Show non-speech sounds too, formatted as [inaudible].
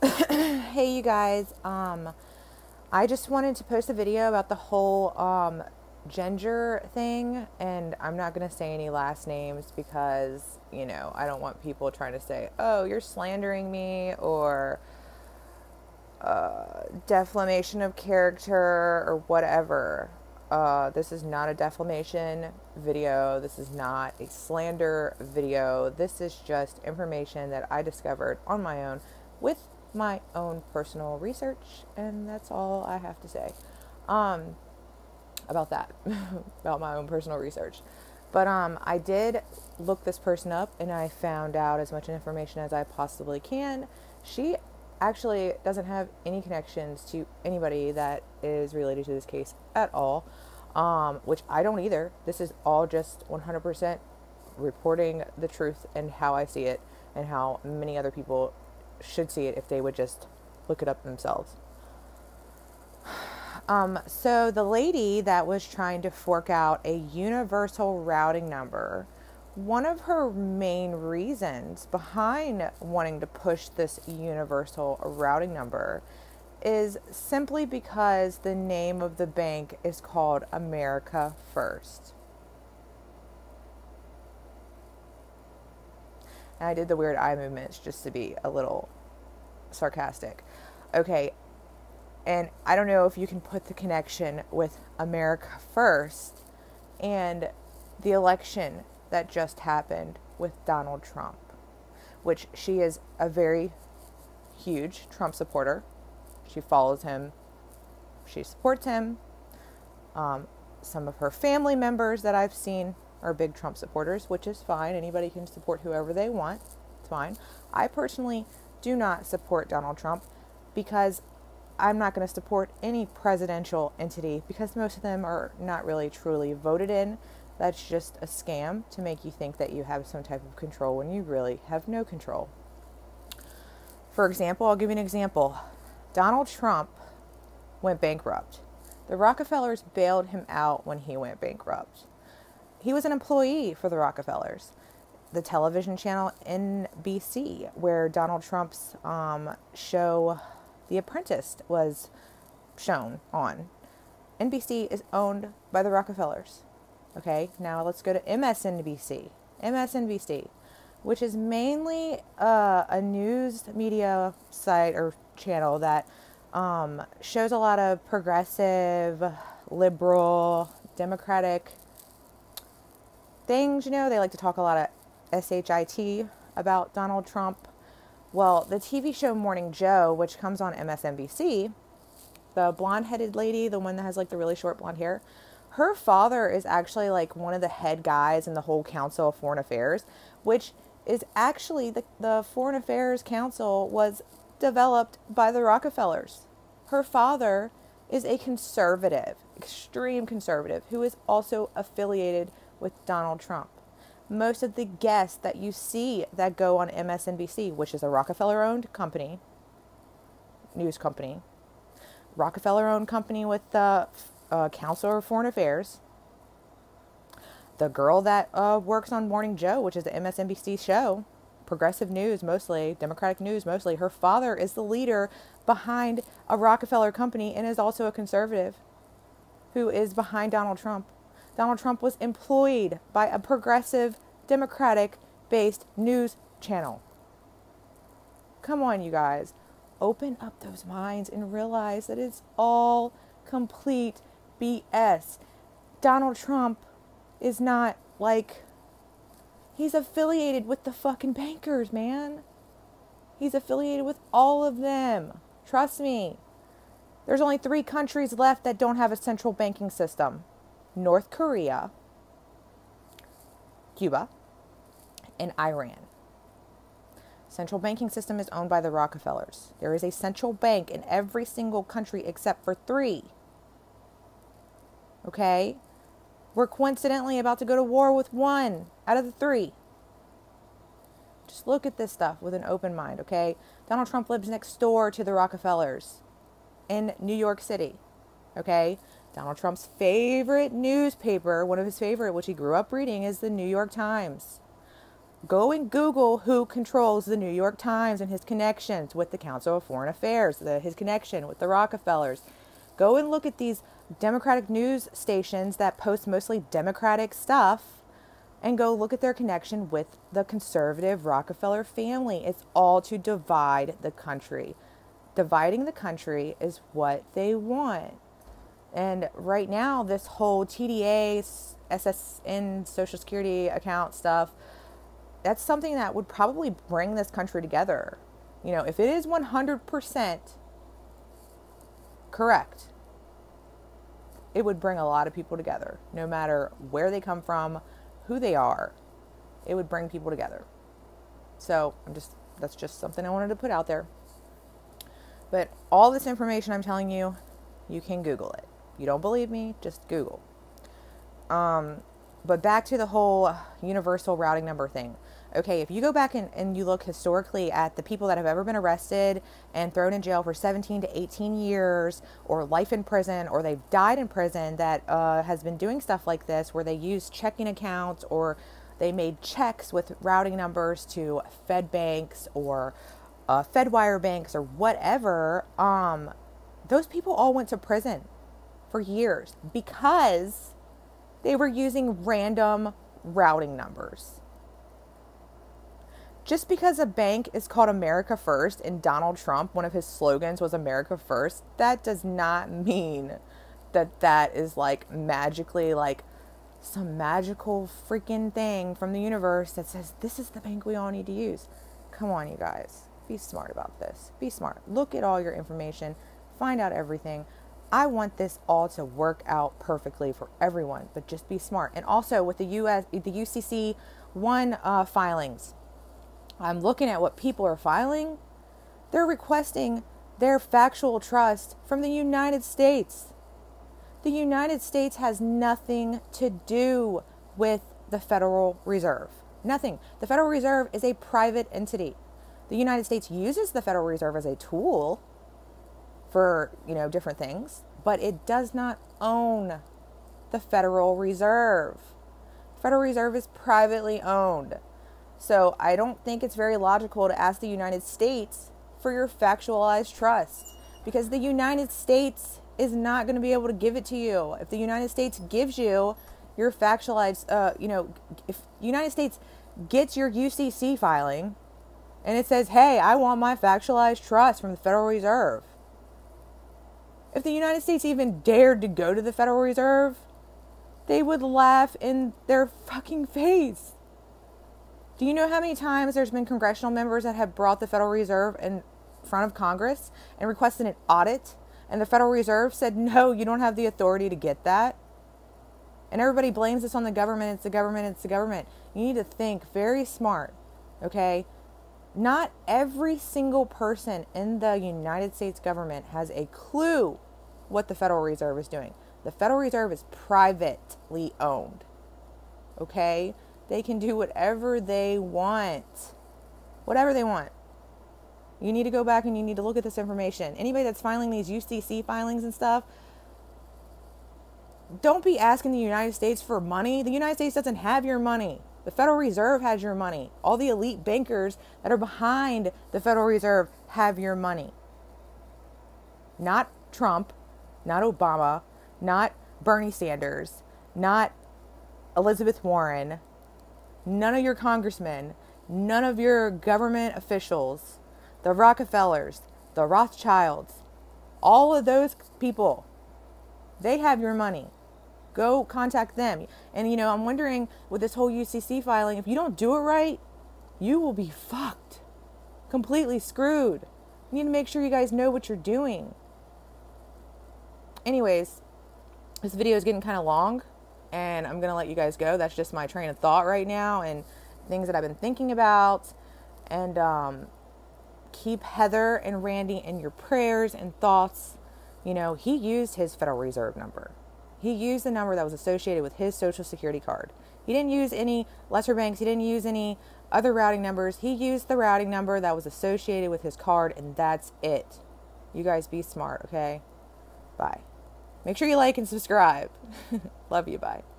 [coughs] hey, you guys. Um, I just wanted to post a video about the whole um, ginger thing, and I'm not going to say any last names because, you know, I don't want people trying to say, oh, you're slandering me or uh, defamation of character or whatever. Uh, this is not a defamation video. This is not a slander video. This is just information that I discovered on my own with my own personal research, and that's all I have to say um, about that, [laughs] about my own personal research. But um, I did look this person up, and I found out as much information as I possibly can. She actually doesn't have any connections to anybody that is related to this case at all, um, which I don't either. This is all just 100% reporting the truth and how I see it and how many other people should see it if they would just look it up themselves. [sighs] Um, so the lady that was trying to fork out a universal routing number, one of her main reasons behind wanting to push this universal routing number is simply because the name of the bank is called America First. And I did the weird eye movements just to be a little sarcastic. Okay, and I don't know if you can put the connection with America First and the election that just happened with Donald Trump, which she is a very huge Trump supporter. She follows him, she supports him. Um, some of her family members that I've seen are big Trump supporters, which is fine. Anybody can support whoever they want. It's fine. I personally do not support Donald Trump because I'm not going to support any presidential entity because most of them are not really truly voted in. That's just a scam to make you think that you have some type of control when you really have no control. For example, I'll give you an example. Donald Trump went bankrupt. The Rockefellers bailed him out when he went bankrupt. He was an employee for the Rockefellers the television channel NBC, where Donald Trump's um, show, The Apprentice, was shown on. NBC is owned by the Rockefellers. Okay, now let's go to MSNBC. MSNBC, which is mainly uh, a news media site or channel that um, shows a lot of progressive, liberal, democratic things. You know, they like to talk a lot of SHIT about Donald Trump. Well, the TV show Morning Joe, which comes on MSNBC, the blonde headed lady, the one that has like the really short blonde hair, her father is actually like one of the head guys in the whole Council of Foreign Affairs, which is actually the, the Foreign Affairs Council was developed by the Rockefellers. Her father is a conservative, extreme conservative, who is also affiliated with Donald Trump most of the guests that you see that go on MSNBC, which is a Rockefeller owned company, news company, Rockefeller owned company with the uh, Council of Foreign Affairs. The girl that uh, works on Morning Joe, which is the MSNBC show, progressive news mostly, Democratic news mostly. Her father is the leader behind a Rockefeller company and is also a conservative who is behind Donald Trump. Donald Trump was employed by a progressive, Democratic based news channel. Come on, you guys. Open up those minds and realize that it's all complete BS. Donald Trump is not like. He's affiliated with the fucking bankers, man. He's affiliated with all of them. Trust me. There's only three countries left that don't have a central banking system North Korea, Cuba, and Iran. Central banking system is owned by the Rockefellers. There is a central bank in every single country except for three. Okay? We're coincidentally about to go to war with one out of the three. Just look at this stuff with an open mind, okay? Donald Trump lives next door to the Rockefellers in New York City, okay? Donald Trump's favorite newspaper, one of his favorite, which he grew up reading, is the New York Times. Go and Google who controls the New York Times and his connections with the Council of Foreign Affairs, the, his connection with the Rockefellers. Go and look at these Democratic news stations that post mostly Democratic stuff and go look at their connection with the conservative Rockefeller family. It's all to divide the country. Dividing the country is what they want. And right now, this whole TDA, SSN, Social Security account stuff, that's something that would probably bring this country together. You know, if it is 100% correct, it would bring a lot of people together, no matter where they come from, who they are. It would bring people together. So I'm just, that's just something I wanted to put out there. But all this information I'm telling you, you can Google it. You don't believe me? Just Google. Um, but back to the whole universal routing number thing okay, if you go back and, and you look historically at the people that have ever been arrested and thrown in jail for 17 to 18 years or life in prison or they've died in prison that uh, has been doing stuff like this where they use checking accounts or they made checks with routing numbers to Fed banks or uh, Fedwire banks or whatever, um, those people all went to prison for years because they were using random routing numbers just because a bank is called America First and Donald Trump, one of his slogans was America First, that does not mean that that is like magically like some magical freaking thing from the universe that says this is the bank we all need to use. Come on, you guys. Be smart about this. Be smart. Look at all your information, find out everything. I want this all to work out perfectly for everyone, but just be smart. And also with the US the UCC one uh, filings, I'm looking at what people are filing. They're requesting their factual trust from the United States. The United States has nothing to do with the Federal Reserve. Nothing. The Federal Reserve is a private entity. The United States uses the Federal Reserve as a tool for, you know, different things, but it does not own the Federal Reserve. Federal Reserve is privately owned. So I don't think it's very logical to ask the United States for your factualized trust because the United States is not going to be able to give it to you. If the United States gives you your factualized, uh, you know, if United States gets your UCC filing and it says, hey, I want my factualized trust from the Federal Reserve. If the United States even dared to go to the Federal Reserve, they would laugh in their fucking face. Do you know how many times there's been congressional members that have brought the Federal Reserve in front of Congress and requested an audit? And the Federal Reserve said, no, you don't have the authority to get that. And everybody blames this on the government. It's the government. It's the government. You need to think very smart, okay? Not every single person in the United States government has a clue what the Federal Reserve is doing. The Federal Reserve is privately owned, okay? They can do whatever they want. Whatever they want. You need to go back and you need to look at this information. Anybody that's filing these UCC filings and stuff, don't be asking the United States for money. The United States doesn't have your money. The Federal Reserve has your money. All the elite bankers that are behind the Federal Reserve have your money. Not Trump, not Obama, not Bernie Sanders, not Elizabeth Warren, none of your congressmen, none of your government officials, the Rockefellers, the Rothschilds, all of those people, they have your money. Go contact them. And, you know, I'm wondering with this whole UCC filing, if you don't do it right, you will be fucked. Completely screwed. You need to make sure you guys know what you're doing. Anyways, this video is getting kind of long and I'm going to let you guys go. That's just my train of thought right now and things that I've been thinking about. And um, keep Heather and Randy in your prayers and thoughts. You know, he used his Federal Reserve number. He used the number that was associated with his Social Security card. He didn't use any lesser banks. He didn't use any other routing numbers. He used the routing number that was associated with his card, and that's it. You guys be smart, okay? Bye. Make sure you like and subscribe. [laughs] Love you. Bye.